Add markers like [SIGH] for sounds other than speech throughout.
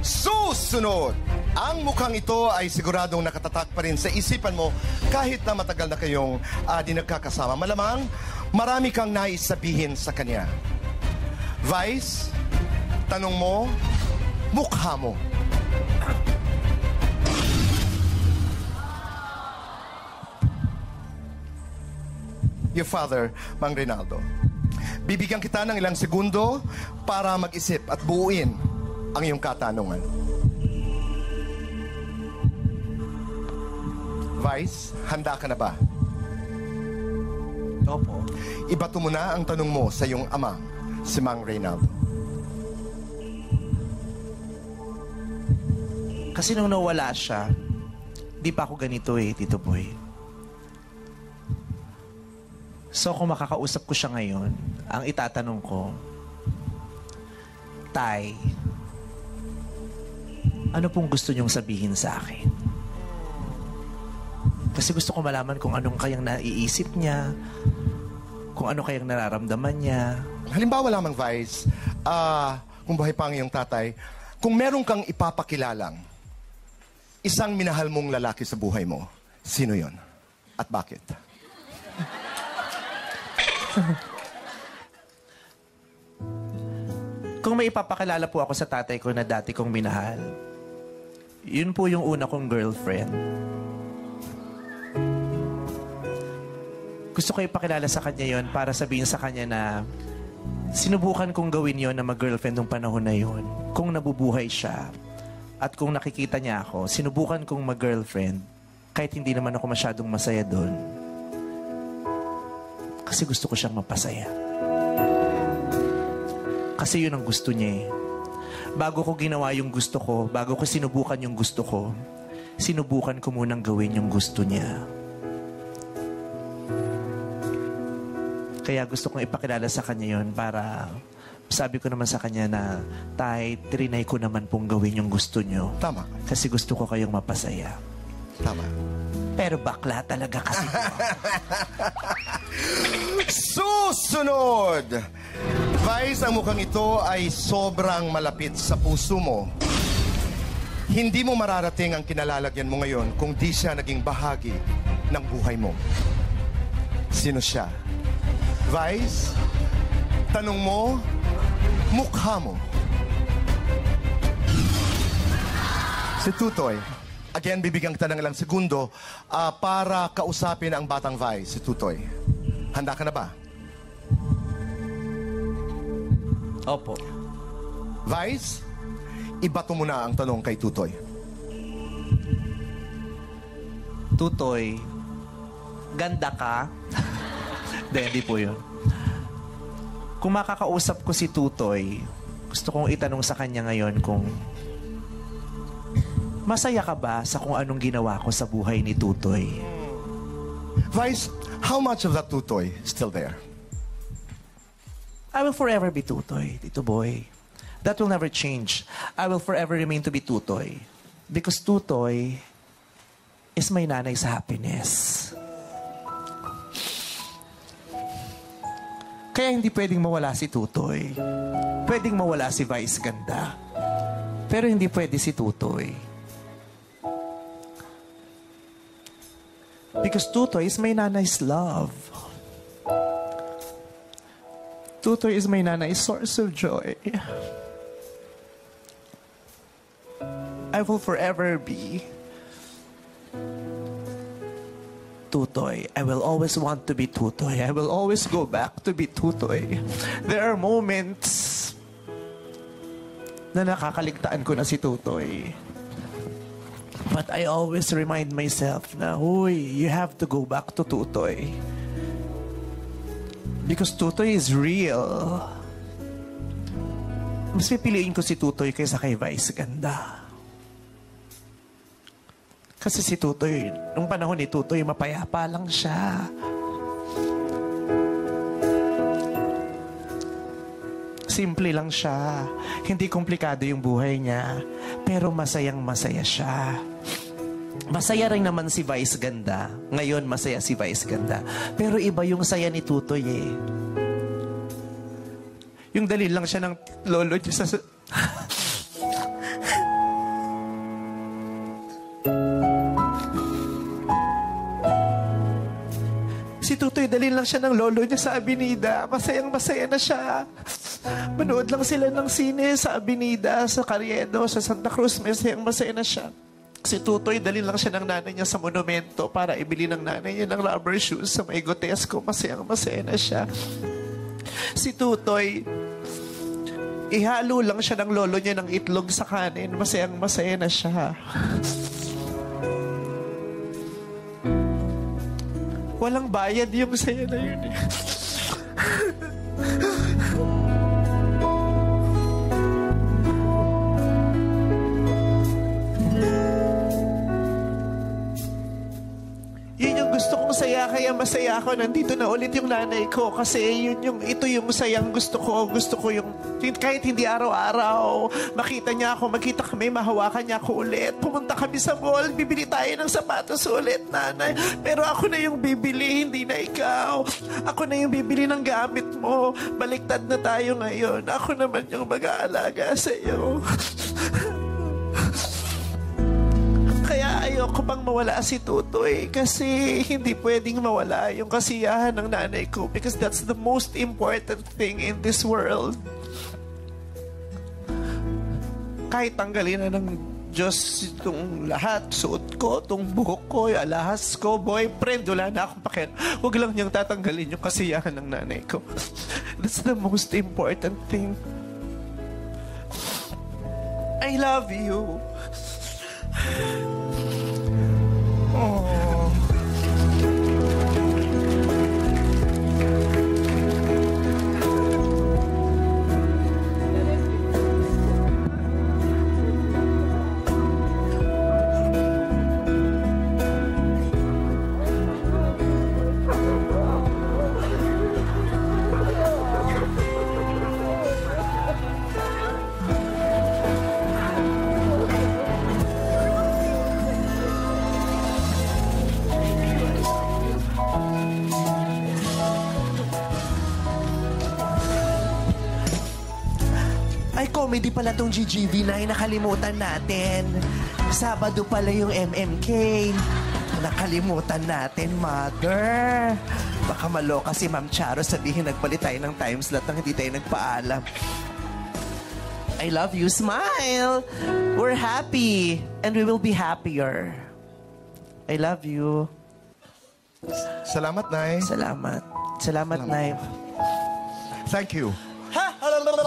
Susunod! Ang mukhang ito ay siguradong nakatatak pa rin sa isipan mo kahit na matagal na kayong uh, di nagkakasama. Malamang marami kang nais sabihin sa kanya. Vice, tanong mo, mukha mo. Your father, Mang Rinaldo. Bibigyan kita ng ilang segundo para mag-isip at buuin ang iyong katanungan. Vice, handa ka na ba? Opo. Ibato mo na ang tanong mo sa iyong ama, si Mang Reynaldo. Kasi nung nawala siya, di pa ako ganito eh, Tito Boy. So kung makakausap ko siya ngayon, ang itatanong ko, Tay, ano pong gusto niyong sabihin sa akin? Kasi gusto ko malaman kung anong kayang naiisip niya, kung ano kayang nararamdaman niya. Halimbawa lamang, Vice, ah, kung buhay pa ang iyong tatay, kung meron kang ipapakilalang isang minahal mong lalaki sa buhay mo, sino yon? At bakit? Kung may ipapakilala po ako sa tatay ko na dati kong minahal, yun po yung una kong girlfriend. Gusto ko ipakilala sa kanya yon para sabihin sa kanya na sinubukan kong gawin yon na mag-girlfriend nung panahon na yon. Kung nabubuhay siya at kung nakikita niya ako, sinubukan kong mag-girlfriend kahit hindi naman ako masyadong masaya doon. Kasi gusto ko siyang mapasaya. Kasi yun ang gusto niya eh. Bago ko ginawa yung gusto ko, bago ko sinubukan yung gusto ko, sinubukan ko munang gawin yung gusto niya. Kaya gusto kong ipakilala sa kanya yon para sabi ko naman sa kanya na, Tay, trinay ko naman pong gawin yung gusto niyo. Tama. Kasi gusto ko kayong mapasaya. Tama. Pero bakla talaga kasi. [LAUGHS] Susunod! Vice, ang mukhang ito ay sobrang malapit sa puso mo. Hindi mo mararating ang kinalalagyan mo ngayon kung di siya naging bahagi ng buhay mo. Sino siya? Vice, tanong mo, mukha mo. Si Tutoy. Again, bibigyan kita ng ilang segundo ah, para kausapin ang batang Vice, si Tutoy. Handa ka na ba? Opo. Vice, ibato mo na ang tanong kay Tutoy. Tutoy, ganda ka? [LAUGHS] Hindi, hindi po yun. Kung makakausap ko si Tutoy, gusto kong itanong sa kanya ngayon kung masaya ka ba sa kung anong ginawa ko sa buhay ni Tutoy? Vice, how much of that Tutoy still there? I will forever be Tutoy, Tito Boy. That will never change. I will forever remain to be Tutoy. Because Tutoy is my nanay sa happiness. Kaya hindi pwedeng mawala si Tutoy. Pwedeng mawala si Vice Ganda. Pero hindi pwede si Tutoy. Because Tutoy is my nanay's love. Tutoy is my nanay's source of joy. I will forever be Tutoy. I will always want to be Tutoy. I will always go back to be Tutoy. There are moments na nakakaligtaan ko na si Tutoy. But I always remind myself na, huy, you have to go back to Tutoy. Because Tutoy is real. Mas pipiliin ko si Tutoy kaysa kay Vice Ganda. Kasi si Tutoy, nung panahon ni Tutoy, mapayapa lang siya. Simple lang siya. Hindi komplikado yung buhay niya. Pero masayang masaya siya. Masaya rin naman si Vice Ganda. Ngayon, masaya si Vice Ganda. Pero iba yung saya ni Tutoy eh. Yung dali lang siya ng lolo niya sa... si Tutoy, dalin lang siya ng lolo niya sa Abinida. Masayang masaya na siya. Manood lang sila ng sine sa Abinida, sa Carriedo, sa Santa Cruz. Masayang masaya na siya. Si Tutoy, dalhin lang siya ng nanay niya sa monumento para ibili ng nanay niya ng rubber shoes sa may Gotesco. Masayang masaya na siya. Si Tutoy, ihalo lang siya ng lolo niya ng itlog sa kanin. Masayang masaya na siya. Walang bayad yung saya na yun eh. Masaya ako. Nandito na ulit yung nanay ko. Kasi yun yung, ito yung sayang gusto ko. Gusto ko yung, kahit hindi araw-araw, makita niya ako, makita kami, mahawakan niya ako ulit. Pumunta kami sa mall, bibili tayo ng sapatos ulit, nanay. Pero ako na yung bibili, hindi na ikaw. Ako na yung bibili ng gamit mo. Baliktad na tayo ngayon. Ako naman yung mag-aalaga sa iyo. [LAUGHS] ayoko pang mawala si Tutoy kasi hindi pwedeng mawala yung kasiyahan ng nanay ko because that's the most important thing in this world. Kahit tanggalin na ng Diyos itong lahat, suot ko, itong buhok ko, yung alahas ko, boyfriend, wala na akong pakialam. Huwag lang niyang tatanggalin yung kasiyahan ng nanay ko. That's the most important thing. I love you. Ay, comedy pala tong GGV na nakalimutan natin. Sabado pala yung MMK. Nakalimutan natin, mother. Baka maloka si Ma'am Charo sabihin nagpalit tayo ng time slot nang hindi tayo nagpaalam. I love you. Smile. We're happy. And we will be happier. I love you. Salamat, Nay. Salamat. Salamat, Nay. Thank you.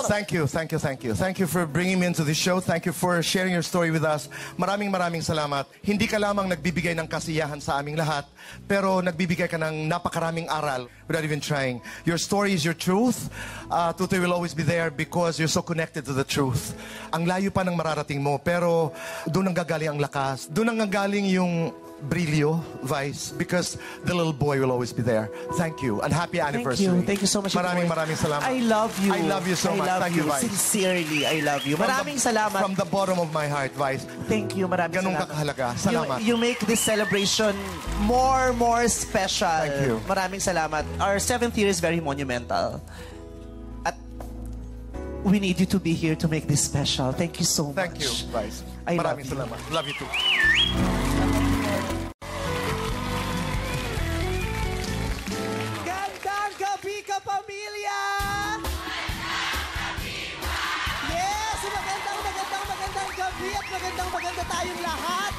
Thank you, thank you, thank you. Thank you for bringing me into the show. Thank you for sharing your story with us. Maraming maraming salamat. Hindi ka lamang nagbibigay ng kasiyahan sa aming lahat, pero nagbibigay ka ng napakaraming aral without even trying. Your story is your truth. Uh, Tutoy will always be there because you're so connected to the truth. Ang layo pa ng mararating mo, pero doon ang gagaling ang lakas. Doon ang gagaling yung brilyo, Vice, because the little boy will always be there. Thank you, and happy Thank anniversary. you. Thank you so much. Maraming maraming salamat. I love you. I love you so I much. love Thank you, Vice. Sincerely, I love you. From Maraming the- salamat. From the bottom of my heart, Vice. Thank you. Maraming Ganun salamat. ka kahalaga. Salamat. You, you make this celebration more, more special. Thank you. Maraming salamat. Our seventh year is very monumental. At we need you to be here to make this special. Thank you so Thank much. you, Vice. I love Maraming you. salamat. Love you too. Magandang, maganda tayong lahat.